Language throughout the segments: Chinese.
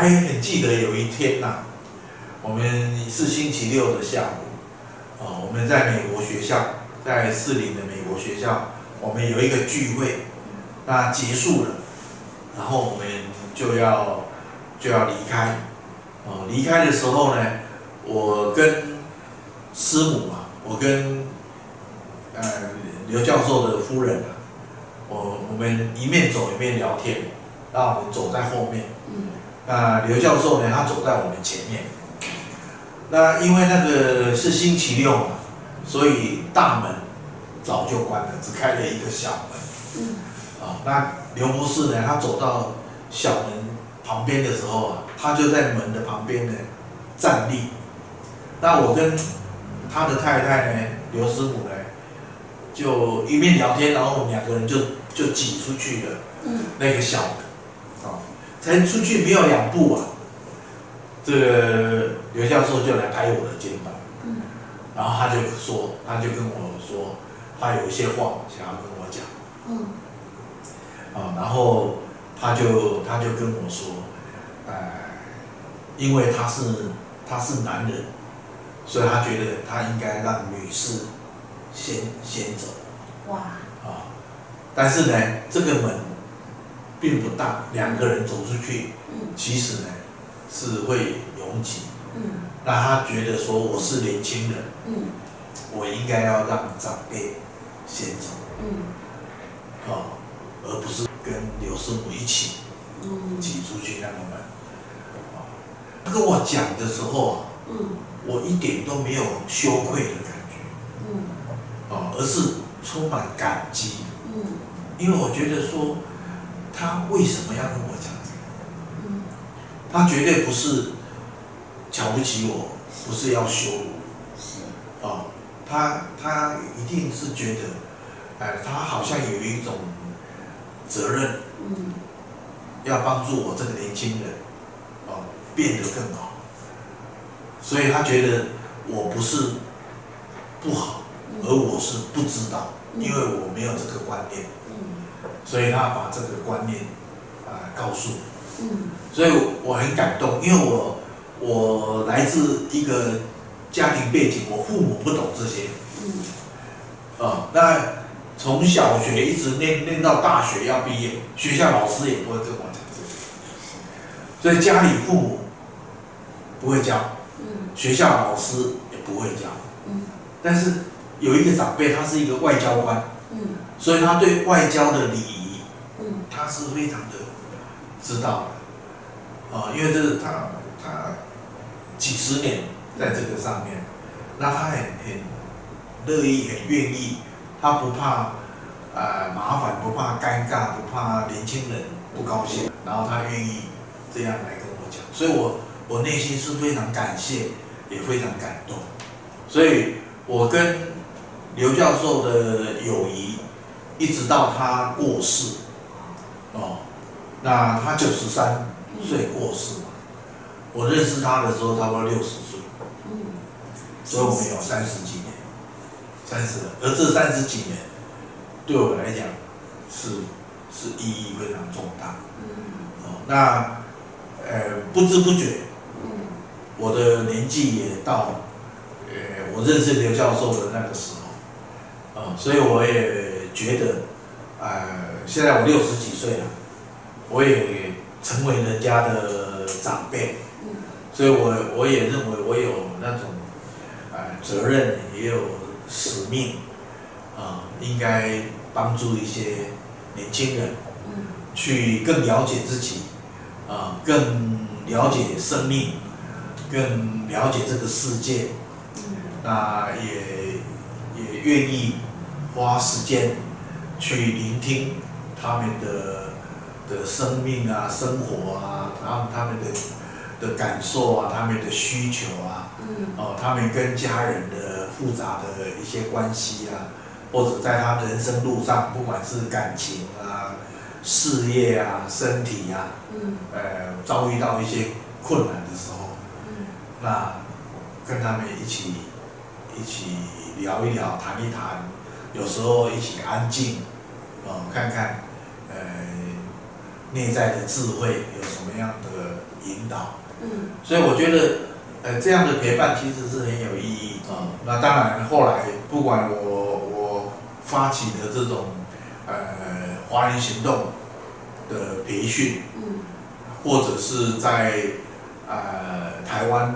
还很记得有一天呐、我们是星期六的下午，哦，我们在美国学校，在士林的美国学校，我们有一个聚会，那结束了，然后我们就要就要离开，哦，离开的时候呢，我跟师母啊，我跟呃刘教授的夫人啊，我我们一面走一面聊天，那我们走在后面。那刘教授呢，他走在我们前面。那因为那个是星期六嘛，所以大门早就关了，只开了一个小门。嗯啊，那刘博士呢，他走到小门旁边的时候啊，他就在门的旁边呢站立。那我跟他的太太呢，刘师母呢，就一面聊天，然后我们两个人就就挤出去了。嗯那个小门，啊，才出去没有两步啊，这个刘教授就来拍我的肩膀，嗯然后他就说，他就跟我说，他有一些话想要跟我讲，嗯。啊，然后他就他就跟我说，呃，因为他是他是男人，所以他觉得他应该让女士先先走。哇。啊，但是呢，这个门并不大，两个人走出去，嗯。其实呢是会拥挤。嗯。那他觉得说我是年轻人，嗯。我应该要让长辈先走，嗯。啊，而不是跟刘师母一起嗯。挤出去那个门。啊，他跟我讲的时候啊，嗯。我一点都没有羞愧的感觉，嗯。啊，而是充满感激。嗯。因为我觉得说，他为什么要跟我讲这个？嗯。他绝对不是瞧不起我，不是要羞辱。是。我啊、他他一定是觉得，哎，他好像有一种责任，嗯。要帮助我这个年轻人，哦、变得更好。所以他觉得我不是不好，而我是不知道，因为我没有这个观念，嗯所以他把这个观念啊、告诉我。嗯。所以我很感动，因为我我来自一个家庭背景，我父母不懂这些。嗯。啊、那从小学一直念念到大学要毕业，学校老师也不会跟我讲这些，所以家里父母不会教，嗯。学校老师也不会教，嗯。但是有一个长辈，他是一个外交官，嗯所以他对外交的礼仪嗯。他是非常的知道的，啊、因为这是他他几十年在这个上面，那他很很乐意，很愿意，他不怕呃麻烦，不怕尴尬，不怕年轻人不高兴，然后他愿意这样来跟我讲，所以我我内心是非常感谢，也非常感动，所以我跟刘教授的友谊，一直到他过世，哦，那他九十三岁过世嘛，我认识他的时候差不多六十岁，嗯。所以我们有三十几年，三十了，而这三十几年对我来讲是是意义非常重大，嗯。哦，那呃不知不觉嗯。我的年纪也到，呃，我认识刘教授的那个时候，啊、所以我也觉得，呃，现在我六十几岁了，我也成为人家的长辈，嗯。所以我我也认为我有那种，呃，责任也有使命，啊、应该帮助一些年轻人嗯。去更了解自己，啊、更了解生命，更了解这个世界，嗯。那也也愿意花时间去聆听他们的的生命啊、生活啊，他们他们的的感受啊、他们的需求啊，嗯。哦，他们跟家人的复杂的一些关系啊，或者在他人生路上，不管是感情啊、事业啊、身体啊，嗯。呃，遭遇到一些困难的时候，嗯。那跟他们一起一起聊一聊、谈一谈，有时候一起安静，哦，看看呃内在的智慧有什么样的引导。嗯。所以我觉得，呃，这样的陪伴其实是很有意义。啊、那当然，后来不管我我发起的这种呃华人行动的培训，嗯。或者是在呃台湾、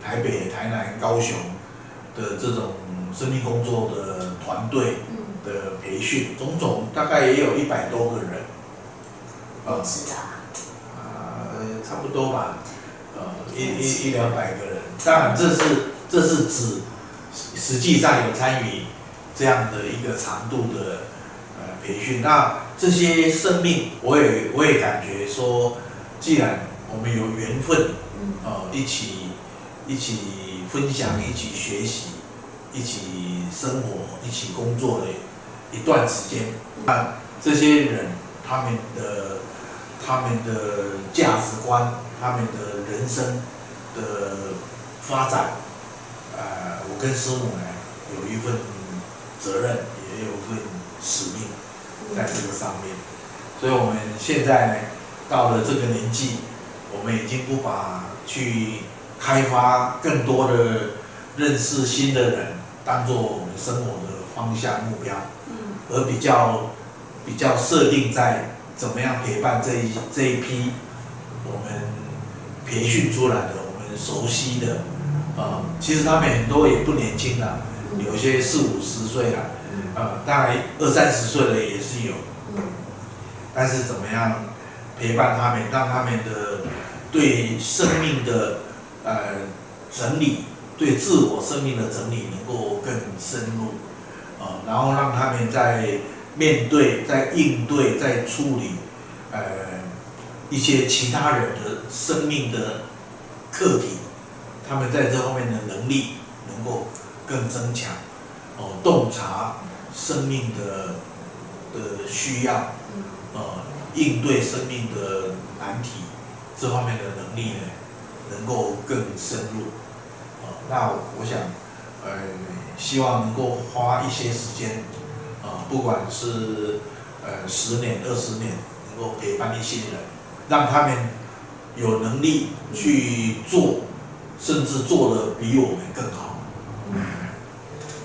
台北、台南、高雄的这种生命工作的团队嗯，的培训，种种大概也有一百多个人，我知道。呃，差不多吧，呃，一一一两百个人。当然，这是这是指实际上有参与这样的一个长度的呃培训。那这些生命，我也我也感觉说，既然我们有缘分，嗯呃，一起一起分享，一起学习，一起生活，一起工作的一段时间，那这些人他们的他们的价值观，他们的人生的发展，呃，我跟师母呢有一份责任，也有一份使命在这个上面，所以我们现在呢到了这个年纪，我们已经不把去开发更多的认识新的人当做我们生活的方向目标。嗯。而比较比较设定在怎么样陪伴这一这一批我们培训出来的、我们熟悉的，呃，其实他们很多也不年轻了，有些四五十岁了，嗯。呃，当然二三十岁的也是有，嗯。但是怎么样陪伴他们，让他们的对生命的呃整理，对自我生命的整理能够更深入，啊、然后让他们在面对、在应对、在处理呃一些其他人的生命的课题，他们在这方面的能力能够更增强，哦、洞察生命的的需要。嗯呃，应对生命的难题这方面的能力呢，能够更深入。那我想，呃，希望能够花一些时间，啊、不管是呃十年、二十年，能够陪伴一些人，让他们有能力去做，甚至做的比我们更好。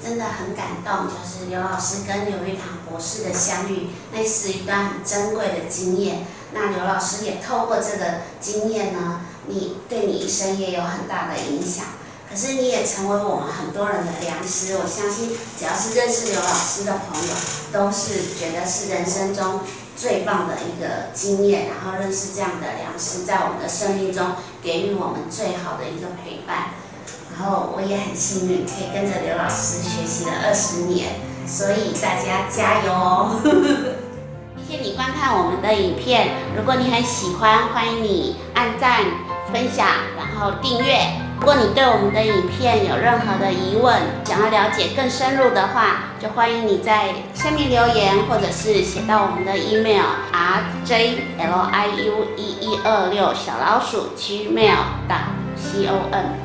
真的很感动，就是刘老师跟刘玉堂博士的相遇，那是一段很珍贵的经验。那刘老师也透过这个经验呢，你对你一生也有很大的影响。可是你也成为我们很多人的良师，我相信只要是认识刘老师的朋友，都是觉得是人生中最棒的一个经验，然后认识这样的良师，在我们的生命中给予我们最好的一个陪伴。然后我也很幸运，可以跟着刘老师学习了二十年，所以大家加油哦！谢谢你观看我们的影片，如果你很喜欢，欢迎你按赞、分享，然后订阅。如果你对我们的影片有任何的疑问，想要了解更深入的话，就欢迎你在下面留言，或者是写到我们的 email r j l i u 一一二六小老鼠 gmail c o m。